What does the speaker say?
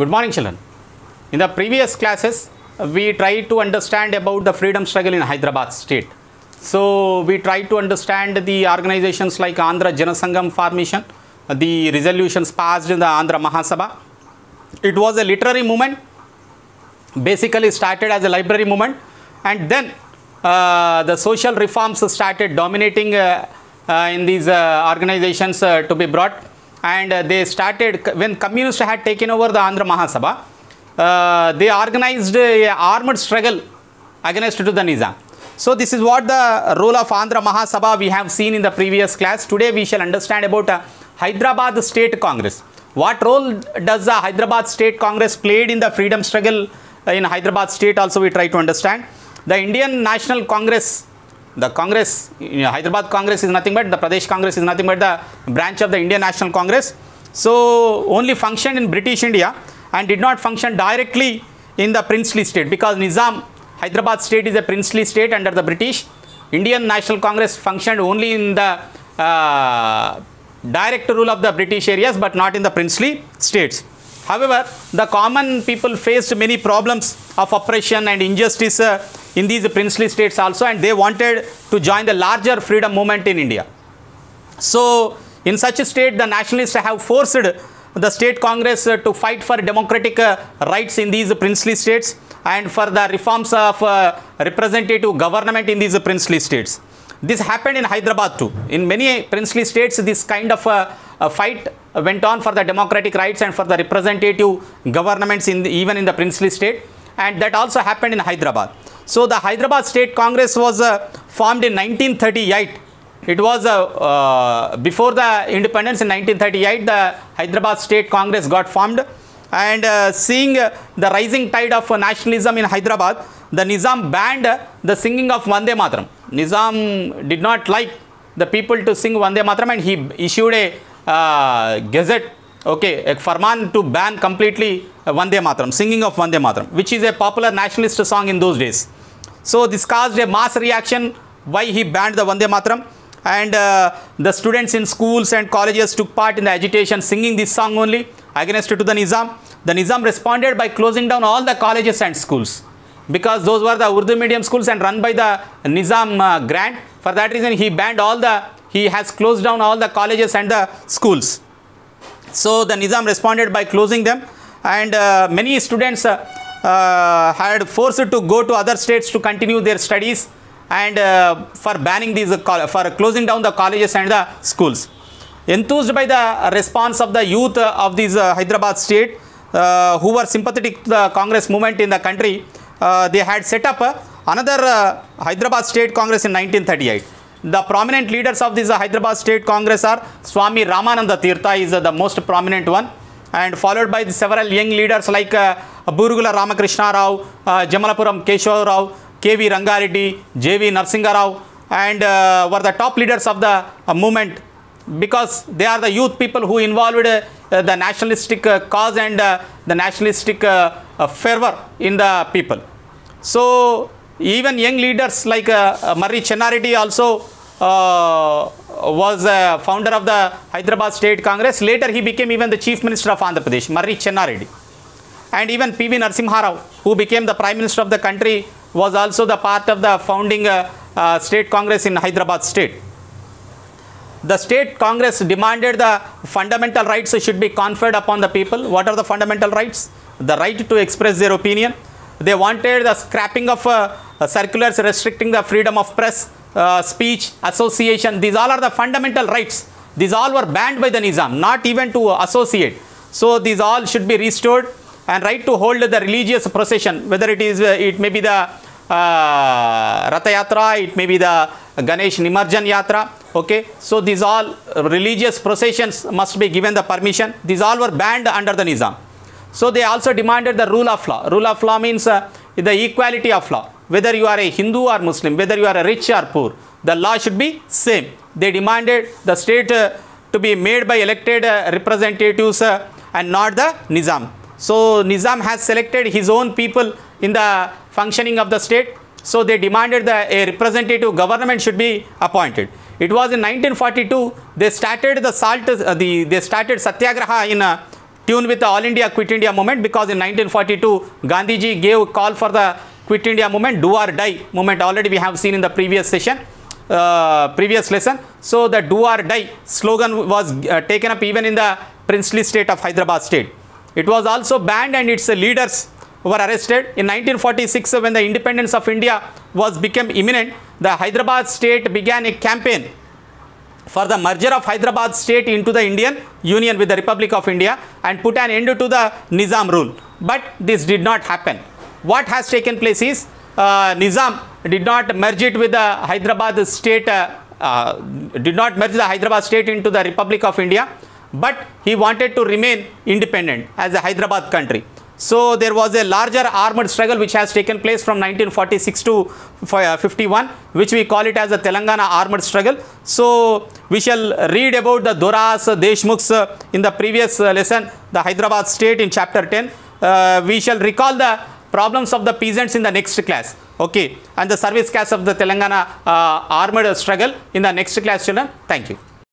Good morning, children. In the previous classes, we tried to understand about the freedom struggle in Hyderabad state. So, we tried to understand the organizations like Andhra Janasangam formation, the resolutions passed in the Andhra Mahasabha. It was a literary movement, basically started as a library movement, and then uh, the social reforms started dominating uh, uh, in these uh, organizations uh, to be brought and uh, they started when communists had taken over the andhra mahasabha uh, they organized a armed struggle against to the nizam. So this is what the role of andhra mahasabha we have seen in the previous class. Today we shall understand about uh, hyderabad state congress. What role does the hyderabad state congress played in the freedom struggle in hyderabad state also we try to understand. The indian national congress the Congress, you know, Hyderabad Congress is nothing but the Pradesh Congress is nothing but the branch of the Indian National Congress. So only functioned in British India and did not function directly in the princely state because Nizam, Hyderabad state is a princely state under the British. Indian National Congress functioned only in the uh, direct rule of the British areas but not in the princely states. However, the common people faced many problems of oppression and injustice uh, in these princely states also and they wanted to join the larger freedom movement in India. So, in such a state, the nationalists have forced the state congress uh, to fight for democratic uh, rights in these princely states and for the reforms of uh, representative government in these princely states. This happened in Hyderabad too. In many princely states, this kind of uh, fight went on for the democratic rights and for the representative governments in the, even in the princely state and that also happened in Hyderabad. So the Hyderabad State Congress was uh, formed in 1938. It was uh, uh, before the independence in 1938. The Hyderabad State Congress got formed, and uh, seeing uh, the rising tide of uh, nationalism in Hyderabad, the Nizam banned uh, the singing of Vande Mataram. Nizam did not like the people to sing Vande Mataram, and he issued a gazette okay a farman to ban completely uh, Vande Mataram, singing of Vande Mataram, which is a popular nationalist song in those days. So this caused a mass reaction why he banned the Vande Mataram and uh, the students in schools and colleges took part in the agitation singing this song only against to the Nizam. The Nizam responded by closing down all the colleges and schools because those were the Urdu medium schools and run by the Nizam uh, grant. For that reason he banned all the, he has closed down all the colleges and the schools. So the Nizam responded by closing them and uh, many students uh, uh, had forced to go to other states to continue their studies and uh, for banning these uh, for closing down the colleges and the schools. Enthused by the response of the youth uh, of this Hyderabad state who were sympathetic to the Congress movement in the country, they had set up another Hyderabad State Congress in 1938. The prominent leaders of this uh, Hyderabad State Congress are Swami Ramananda Tirtha is uh, the most prominent one and followed by several young leaders like uh, Burugula Ramakrishna Rao, Jamalapuram Keshav Rao, KV Rangareddy, JV Narsinga Rao and uh, were the top leaders of the uh, movement because they are the youth people who involved the nationalistic cause and the nationalistic fervor in the people. So even young leaders like uh, Marri also uh, was a founder of the Hyderabad State Congress. Later he became even the chief minister of Andhra Pradesh, Marri Chennareddy. And even P.V. Narasimha Rao, who became the prime minister of the country, was also the part of the founding uh, uh, state congress in Hyderabad state. The state congress demanded the fundamental rights should be conferred upon the people. What are the fundamental rights? The right to express their opinion. They wanted the scrapping of uh, circulars restricting the freedom of press, uh, speech, association. These all are the fundamental rights. These all were banned by the Nizam, not even to associate. So these all should be restored and right to hold the religious procession, whether it is uh, it may be the uh, Ratha Yatra, it may be the Ganesh Nimarjan Yatra. Okay, so these all religious processions must be given the permission. These all were banned under the Nizam. So they also demanded the rule of law. Rule of law means uh, the equality of law. Whether you are a Hindu or Muslim, whether you are a rich or poor, the law should be same. They demanded the state uh, to be made by elected uh, representatives uh, and not the Nizam. So Nizam has selected his own people in the functioning of the state. So they demanded that a representative government should be appointed. It was in 1942 they started the salt uh, the they started satyagraha in uh, tune with the All India Quit India movement because in 1942 Gandhiji gave a call for the Quit India movement, do or die movement. Already we have seen in the previous session, uh, previous lesson. So the do or die slogan was uh, taken up even in the princely state of Hyderabad state. It was also banned and its leaders were arrested. In 1946, when the independence of India was become imminent, the Hyderabad state began a campaign for the merger of Hyderabad state into the Indian Union with the Republic of India and put an end to the Nizam rule. But this did not happen. What has taken place is uh, Nizam did not merge it with the Hyderabad state, uh, uh, did not merge the Hyderabad state into the Republic of India, but he wanted to remain independent as a Hyderabad country. So there was a larger armed struggle which has taken place from 1946 to 51, which we call it as the Telangana armed struggle. So we shall read about the Doras, Deshmukhs uh, in the previous uh, lesson, the Hyderabad state in chapter 10. Uh, we shall recall the problems of the peasants in the next class. Okay, and the service caste of the Telangana uh, armed struggle in the next class, children. Thank you.